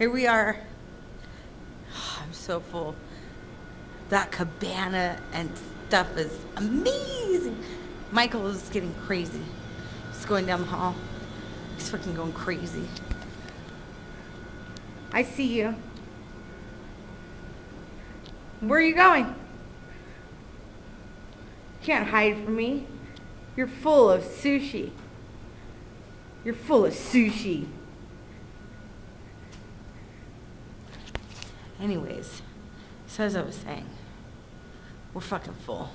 Here we are. I'm so full. That cabana and stuff is amazing. Michael is getting crazy. He's going down the hall. He's fucking going crazy. I see you. Where are you going? You can't hide from me. You're full of sushi. You're full of sushi. Anyways, so as I was saying, we're fucking full.